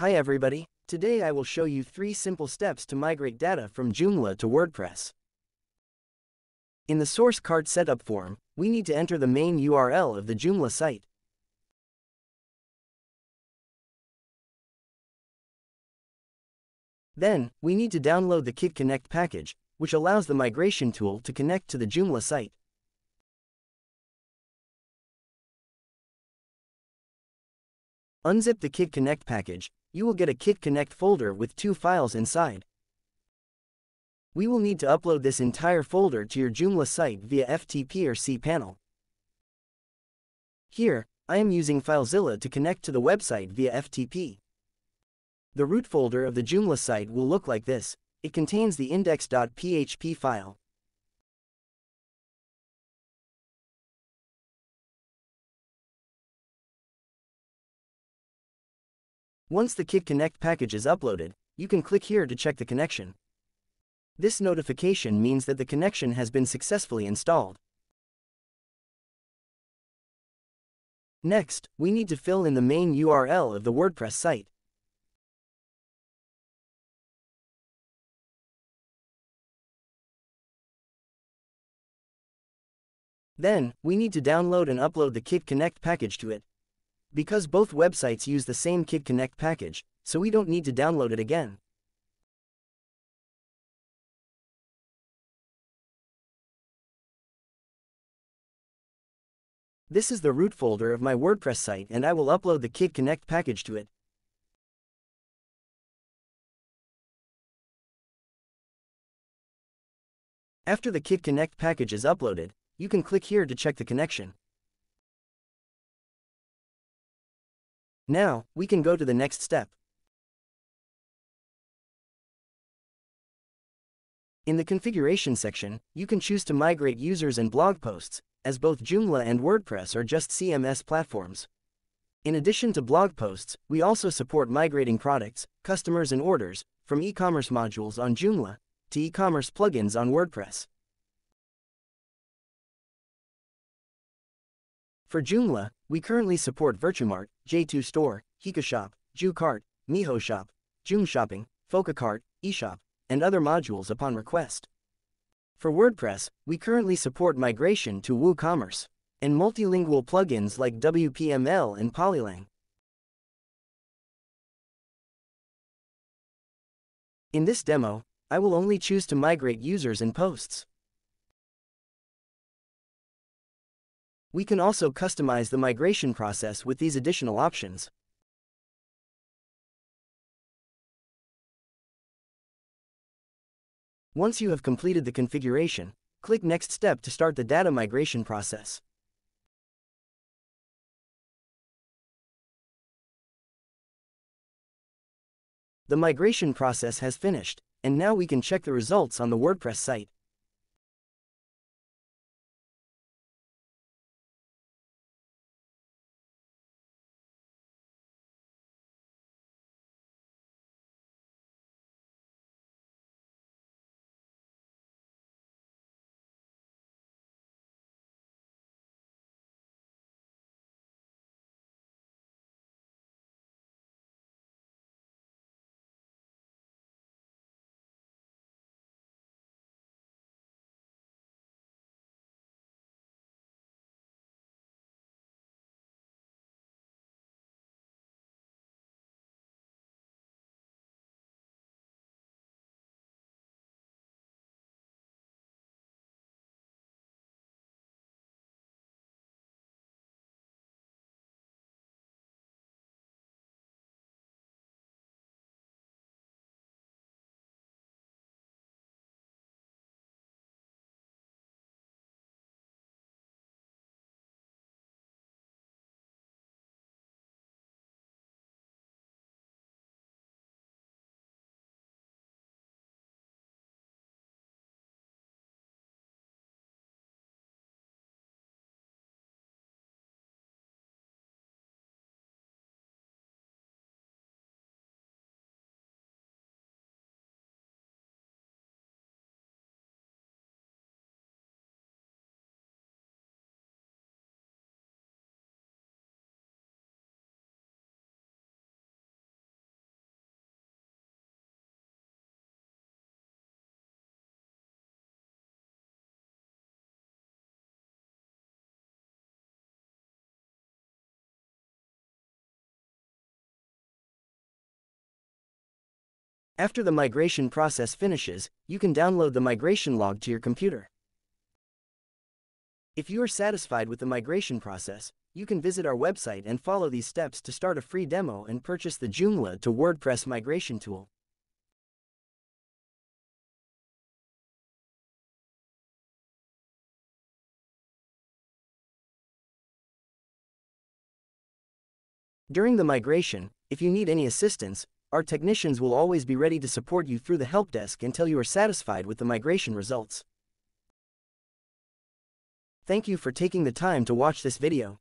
Hi everybody, today I will show you 3 simple steps to migrate data from Joomla to WordPress. In the source cart setup form, we need to enter the main URL of the Joomla site. Then, we need to download the Kit Connect package, which allows the migration tool to connect to the Joomla site. Unzip the Kit Connect package, you will get a Kit Connect folder with two files inside. We will need to upload this entire folder to your Joomla site via FTP or cPanel. Here, I am using FileZilla to connect to the website via FTP. The root folder of the Joomla site will look like this, it contains the index.php file. Once the Kit Connect package is uploaded, you can click here to check the connection. This notification means that the connection has been successfully installed. Next, we need to fill in the main URL of the WordPress site. Then, we need to download and upload the Kit Connect package to it. Because both websites use the same Kit Connect package, so we don't need to download it again. This is the root folder of my WordPress site and I will upload the Kit Connect package to it. After the Kit Connect package is uploaded, you can click here to check the connection. Now, we can go to the next step. In the configuration section, you can choose to migrate users and blog posts, as both Joomla and WordPress are just CMS platforms. In addition to blog posts, we also support migrating products, customers and orders, from e-commerce modules on Joomla, to e-commerce plugins on WordPress. For Joomla, we currently support VirtueMart, J2 Store, HikaShop, JooCart, MijoShop, Joom Shopping, Fokacart, eShop, and other modules upon request. For WordPress, we currently support migration to WooCommerce and multilingual plugins like WPML and Polylang. In this demo, I will only choose to migrate users and posts. We can also customize the migration process with these additional options. Once you have completed the configuration, click Next Step to start the data migration process. The migration process has finished, and now we can check the results on the WordPress site. After the migration process finishes, you can download the migration log to your computer. If you are satisfied with the migration process, you can visit our website and follow these steps to start a free demo and purchase the Joomla to WordPress migration tool. During the migration, if you need any assistance, our technicians will always be ready to support you through the help desk until you are satisfied with the migration results. Thank you for taking the time to watch this video.